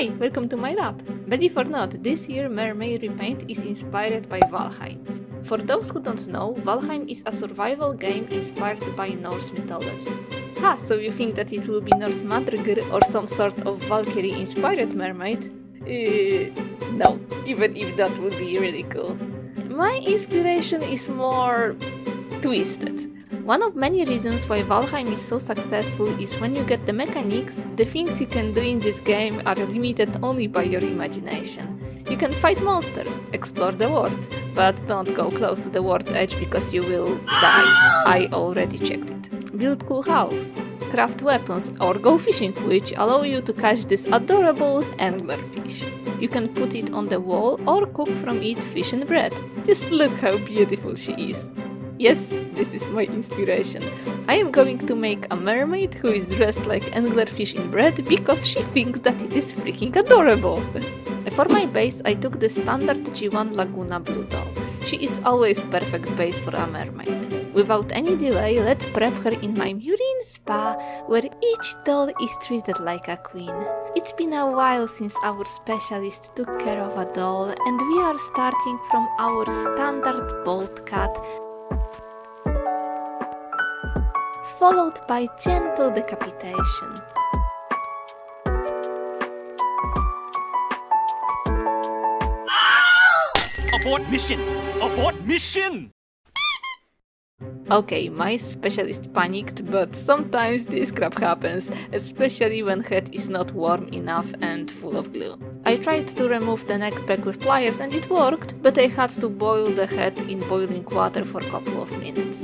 Hi, welcome to my lab. Believe or not, this year Mermaid Repaint is inspired by Valheim. For those who don't know, Valheim is a survival game inspired by Norse mythology. Ha, so you think that it will be Norse Madrigal or some sort of Valkyrie inspired mermaid? Uh, no, even if that would be really cool. My inspiration is more twisted. One of many reasons why Valheim is so successful is when you get the mechanics, the things you can do in this game are limited only by your imagination. You can fight monsters, explore the world, but don't go close to the world edge because you will die. I already checked it. Build cool house, craft weapons, or go fishing, which allow you to catch this adorable anglerfish. You can put it on the wall or cook from it fish and bread. Just look how beautiful she is. Yes, this is my inspiration. I am going to make a mermaid who is dressed like anglerfish in bread because she thinks that it is freaking adorable. For my base, I took the standard G1 Lagoona Blue doll. She is always perfect base for a mermaid. Without any delay, let's prep her in my Murine spa, where each doll is treated like a queen. It's been a while since our specialist took care of a doll, and we are starting from our standard bolt cut followed by gentle decapitation. Abort mission! Abort mission! Okay, my specialist panicked, but sometimes this crap happens, especially when head is not warm enough and full of glue. I tried to remove the neck pack with pliers and it worked, but I had to boil the head in boiling water for a couple of minutes.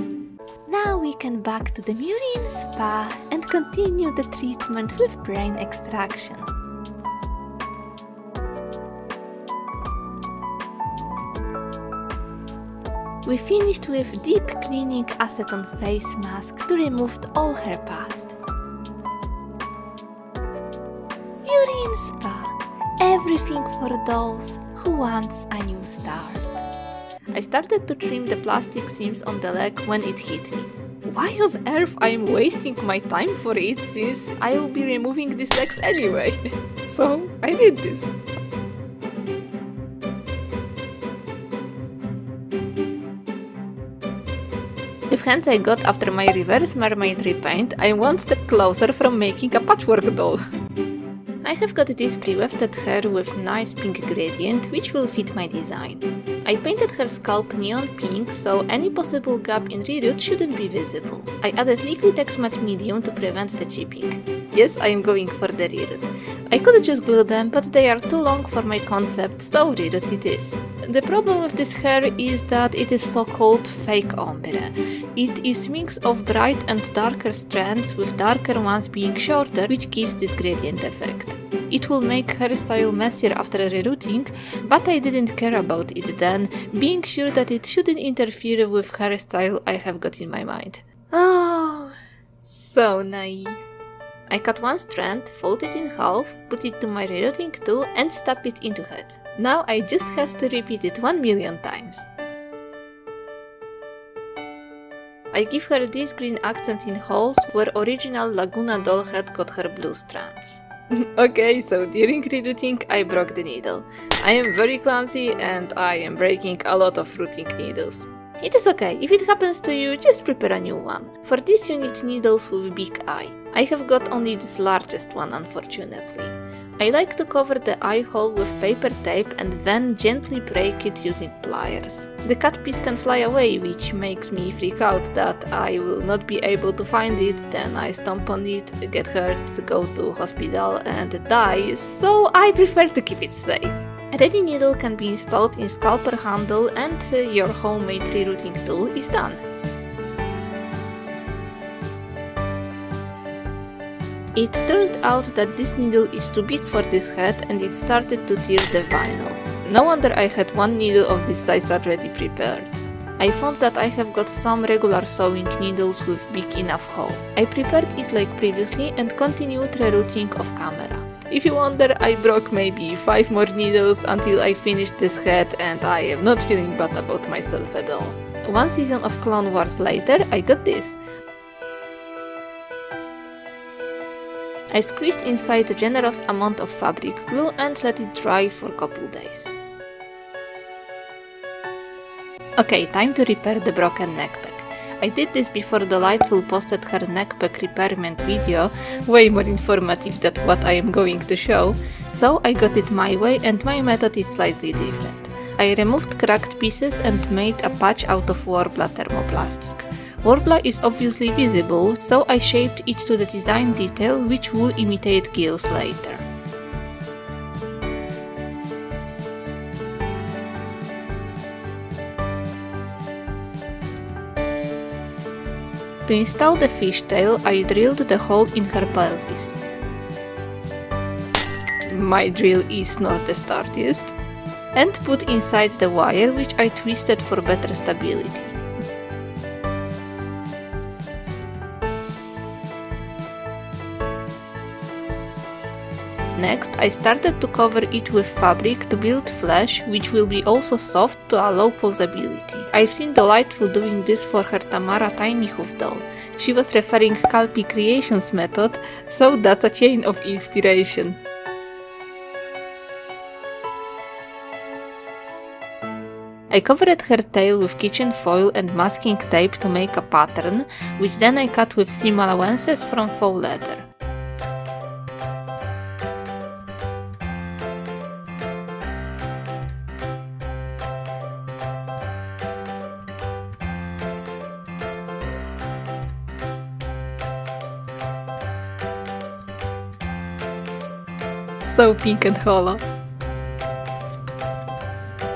Now we can back to the Murine spa and continue the treatment with brain extraction. We finished with deep cleaning acetone face mask to remove all her past. Murine Spa. Everything for those who wants a new start. I started to trim the plastic seams on the leg when it hit me. Why on earth I am wasting my time for it since I will be removing these legs anyway? so I did this. Hands I got after my reverse mermaid repaint, I am one step closer from making a patchwork doll. I have got this pre-wefted hair with nice pink gradient which will fit my design. I painted her scalp neon pink so any possible gap in reroot shouldn't be visible. I added Liquitex matte medium to prevent the chipping. Yes, I am going for the reroot. I could just glue them, but they are too long for my concept, so reroot it is. The problem with this hair is that it is so-called fake ombre. It is mix of bright and darker strands with darker ones being shorter, which gives this gradient effect. It will make hairstyle messier after rerooting, but I didn't care about it then, being sure that it shouldn't interfere with hairstyle I have got in my mind. Oh, so naive. I cut one strand, fold it in half, put it to my rerooting tool and stab it into head. Now I just have to repeat it one million times. I give her this green accent in holes where original Lagoona doll had got her blue strands. okay, so during rerooting I broke the needle. I am very clumsy and I am breaking a lot of rooting needles. It is okay, if it happens to you, just prepare a new one. For this you need needles with big eye. I have got only this largest one unfortunately. I like to cover the eye hole with paper tape and then gently break it using pliers. The cut piece can fly away, which makes me freak out that I will not be able to find it, then I stomp on it, get hurt, go to hospital and die, so I prefer to keep it safe. A ready needle can be installed in scalpel handle and your homemade rerooting tool is done. It turned out that this needle is too big for this head and it started to tear the vinyl. No wonder I had one needle of this size already prepared. I found that I have got some regular sewing needles with big enough hole. I prepared it like previously and continued rerooting off camera. If you wonder, I broke maybe 5 more needles until I finished this head and I am not feeling bad about myself at all. One season of Clone Wars later, I got this. I squeezed inside a generous amount of fabric glue and let it dry for a couple days. Okay, time to repair the broken neckbag. I did this before Dollightful posted her neckbag repairment video, way more informative than what I am going to show, so I got it my way and my method is slightly different. I removed cracked pieces and made a patch out of Worbla thermoplastic. Worbla is obviously visible, so I shaped it to the design detail which will imitate gills later. To install the fishtail, I drilled the hole in her pelvis. My drill is not the sturdiest. And put inside the wire which I twisted for better stability. Next, I started to cover it with fabric to build flesh, which will be also soft to allow posability. I've seen Dollightful doing this for her Tamara Tinyhoof doll. She was referring Kaypea Creations method, so that's a chain of inspiration. I covered her tail with kitchen foil and masking tape to make a pattern, which then I cut with seam allowances from faux leather. So pink and hollow.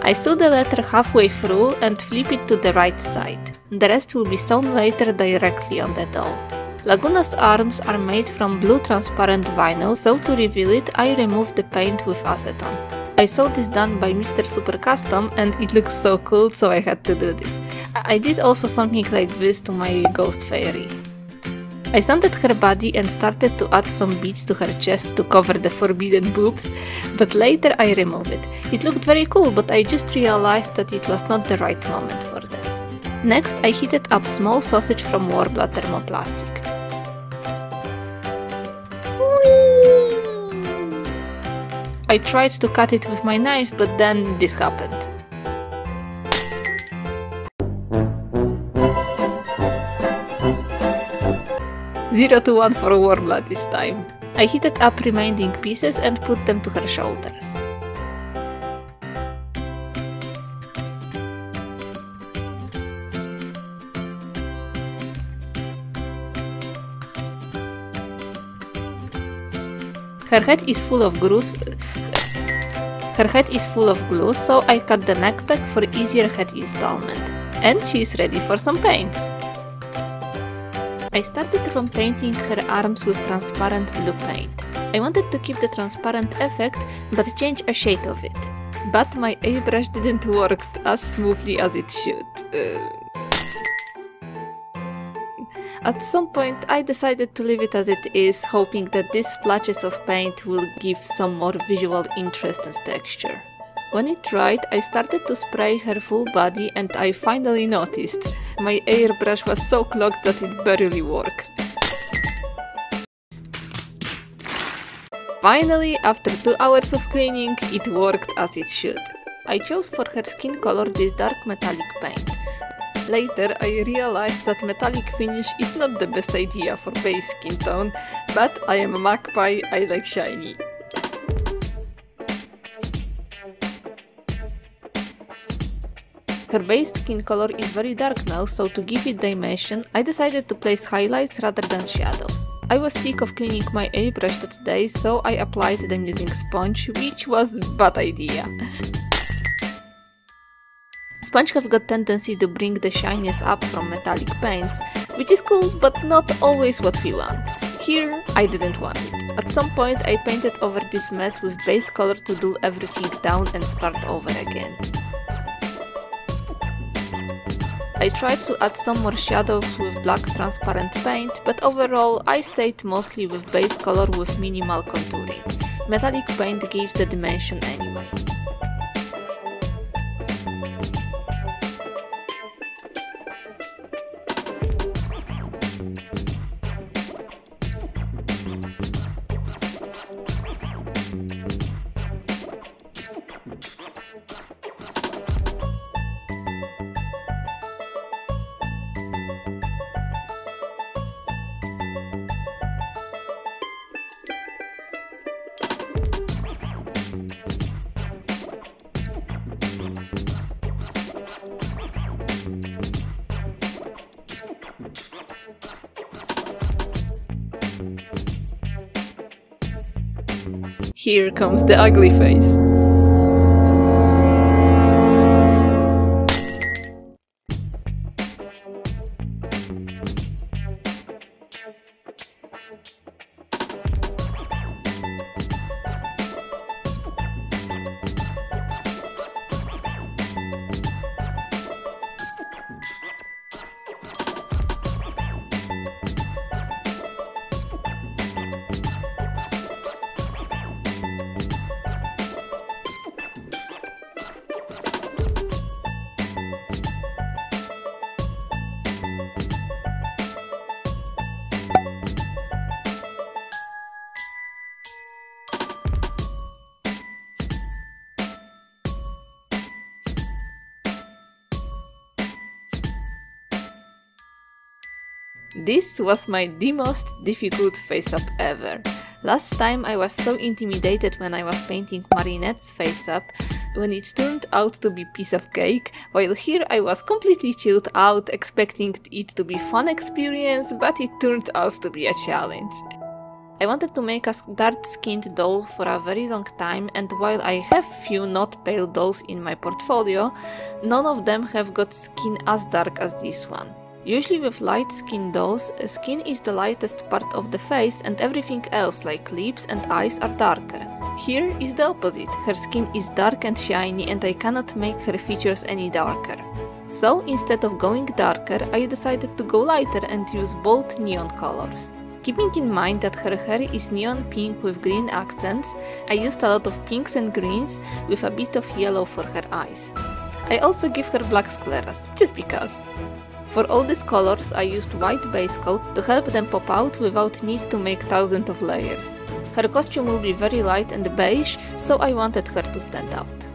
I sew the letter halfway through and flip it to the right side. The rest will be sewn later directly on the doll. Lagoona's arms are made from blue transparent vinyl, so to reveal it, I removed the paint with acetone. I saw this done by Mr. Super Custom and it looks so cool, so I had to do this. I did also something like this to my ghost fairy. I sanded her body and started to add some beads to her chest to cover the forbidden boobs, but later I removed it. It looked very cool, but I just realized that it was not the right moment for them. Next, I heated up small sausage from Worbla thermoplastic. I tried to cut it with my knife, but then this happened. 0 to 1 for Worbla this time. I heated up remaining pieces and put them to her shoulders. Her head is full of glue. Her head is full of glue, so I cut the neck back for easier head installment. And she is ready for some paints. I started from painting her arms with transparent blue paint. I wanted to keep the transparent effect, but change a shade of it. But my airbrush didn't work as smoothly as it should. Uh... At some point, I decided to leave it as it is, hoping that these splashes of paint will give some more visual interest and texture. When it dried, I started to spray her full body and I finally noticed. My airbrush was so clogged that it barely worked. Finally, after 2 hours of cleaning, it worked as it should. I chose for her skin color this dark metallic paint. Later, I realized that metallic finish is not the best idea for base skin tone, but I am a magpie, I like shiny. Her base skin color is very dark now, so to give it dimension, I decided to place highlights rather than shadows. I was sick of cleaning my airbrush that day, so I applied them using sponge, which was bad idea. Sponge have got tendency to bring the shyness up from metallic paints, which is cool, but not always what we want. Here, I didn't want it. At some point, I painted over this mess with base color to do everything down and start over again. I tried to add some more shadows with black transparent paint, but overall I stayed mostly with base color with minimal contouring. Metallic paint gives the dimension anyway. Here comes the ugly face. This was my the most difficult face up ever. Last time I was so intimidated when I was painting Marinette's face up when it turned out to be piece of cake, while here I was completely chilled out expecting it to be fun experience, but it turned out to be a challenge. I wanted to make a dark-skinned doll for a very long time and while I have few not pale dolls in my portfolio, none of them have got skin as dark as this one. Usually with light skin dolls, skin is the lightest part of the face and everything else like lips and eyes are darker. Here is the opposite, her skin is dark and shiny and I cannot make her features any darker. So instead of going darker, I decided to go lighter and use bold neon colors. Keeping in mind that her hair is neon pink with green accents, I used a lot of pinks and greens with a bit of yellow for her eyes. I also give her black scleras, just because. For all these colors I used white base coat to help them pop out without need to make thousands of layers. Her costume will be very light and beige, so I wanted her to stand out.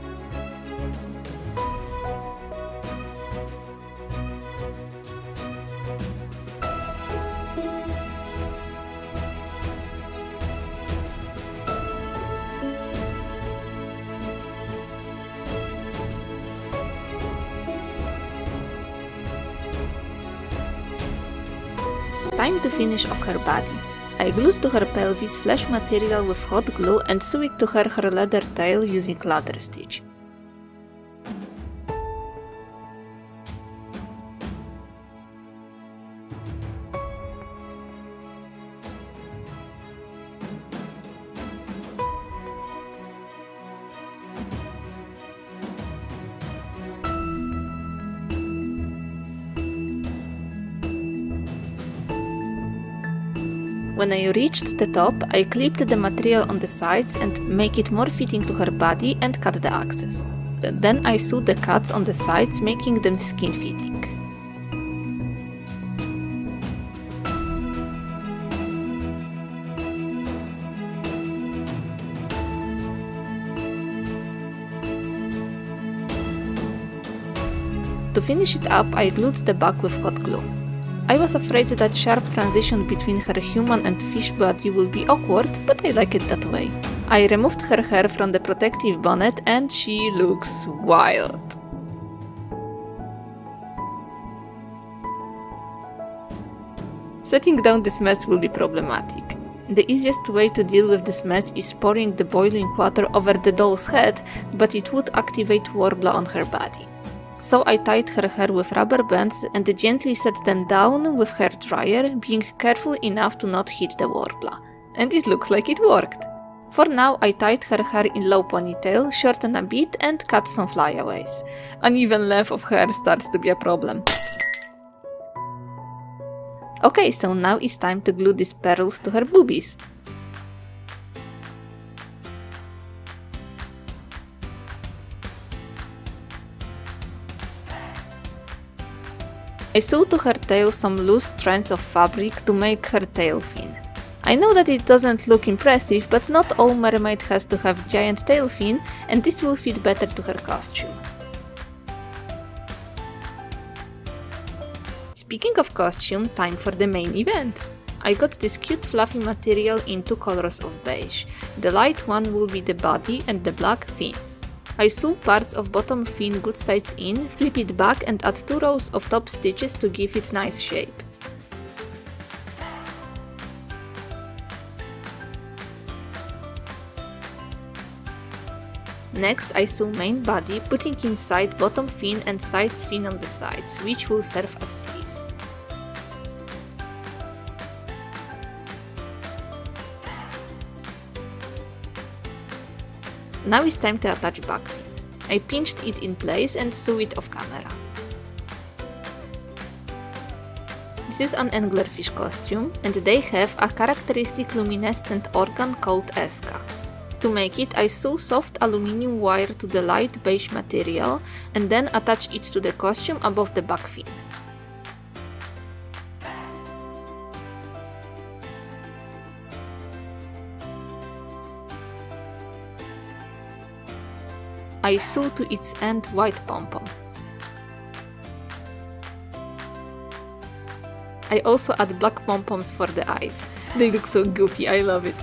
Time to finish off her body. I glued to her pelvis flesh material with hot glue and sewed to her her leather tail using ladder stitch. When I reached the top, I clipped the material on the sides and make it more fitting to her body and cut the axes. Then I sewed the cuts on the sides, making them skin fitting. To finish it up, I glued the back with hot glue. I was afraid that sharp transition between her human and fish body will be awkward, but I like it that way. I removed her hair from the protective bonnet and she looks wild. Setting down this mess will be problematic. The easiest way to deal with this mess is pouring the boiling water over the doll's head, but it would activate Worbla on her body so I tied her hair with rubber bands and gently set them down with hair dryer, being careful enough to not hit the Worbla. And it looks like it worked. For now, I tied her hair in low ponytail, shorten a bit and cut some flyaways. Uneven length of hair starts to be a problem. Okay, so now it's time to glue these pearls to her boobies. I sewed to her tail some loose strands of fabric to make her tail fin. I know that it doesn't look impressive, but not all mermaid has to have giant tail fin, and this will fit better to her costume. Speaking of costume, time for the main event! I got this cute fluffy material in two colors of beige. The light one will be the body and the black fins. I sew parts of bottom fin good sides in, flip it back and add 2 rows of top stitches to give it nice shape. Next I sew main body, putting inside bottom fin and side fin on the sides, which will serve as sleeves. Now it's time to attach back fin. I pinched it in place and sew it off camera. This is an anglerfish costume and they have a characteristic luminescent organ called ESCA. To make it, I sew soft aluminium wire to the light beige material and then attach it to the costume above the back fin. I sew to its end white pom-pom. I also add black pom-poms for the eyes. They look so goofy, I love it.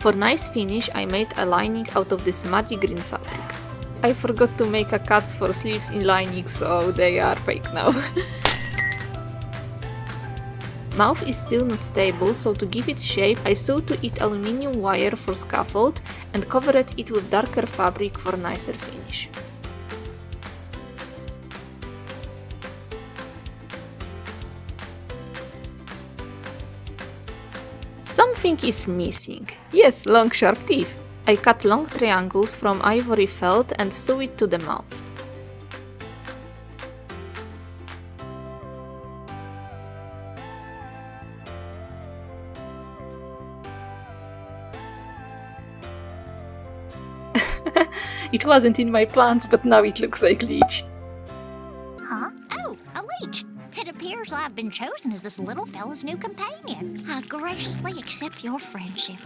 For nice finish, I made a lining out of this muddy green fabric. I forgot to make a cuts for sleeves in lining, so they are fake now. Mouth is still not stable, so to give it shape, I sewed to it aluminium wire for scaffold and covered it with darker fabric for nicer finish. Something is missing. Yes, long sharp teeth. I cut long triangles from ivory felt and sew it to the mouth. It wasn't in my plans, but now it looks like leech. Huh? Oh, a leech. It appears I've been chosen as this little fella's new companion. I graciously accept your friendship.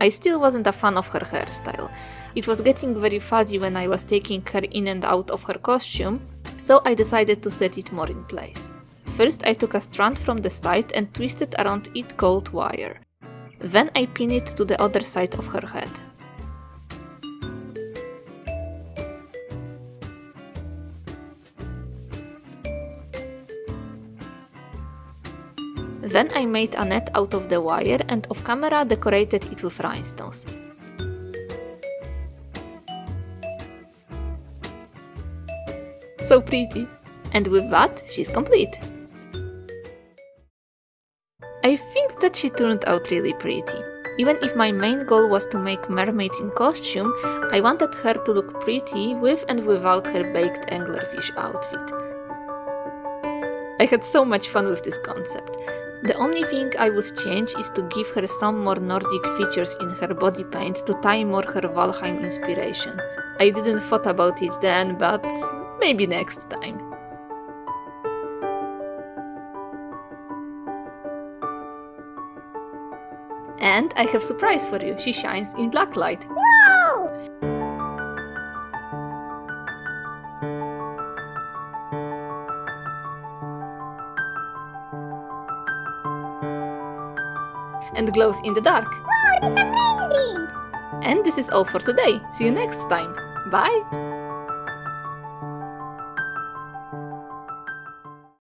I still wasn't a fan of her hairstyle. It was getting very fuzzy when I was taking her in and out of her costume, so I decided to set it more in place. First I took a strand from the side and twisted around it gold wire. Then I pinned it to the other side of her head. Then I made a net out of the wire and off camera decorated it with rhinestones. So pretty! And with that, she's complete. I think that she turned out really pretty. Even if my main goal was to make mermaid in costume, I wanted her to look pretty with and without her baked anglerfish outfit. I had so much fun with this concept. The only thing I would change is to give her some more Nordic features in her body paint to tie more her Valheim inspiration. I didn't thought about it then, but maybe next time. And I have surprise for you. She shines in black light. And glows in the dark. Wow, that's amazing! And this is all for today. See you next time. Bye!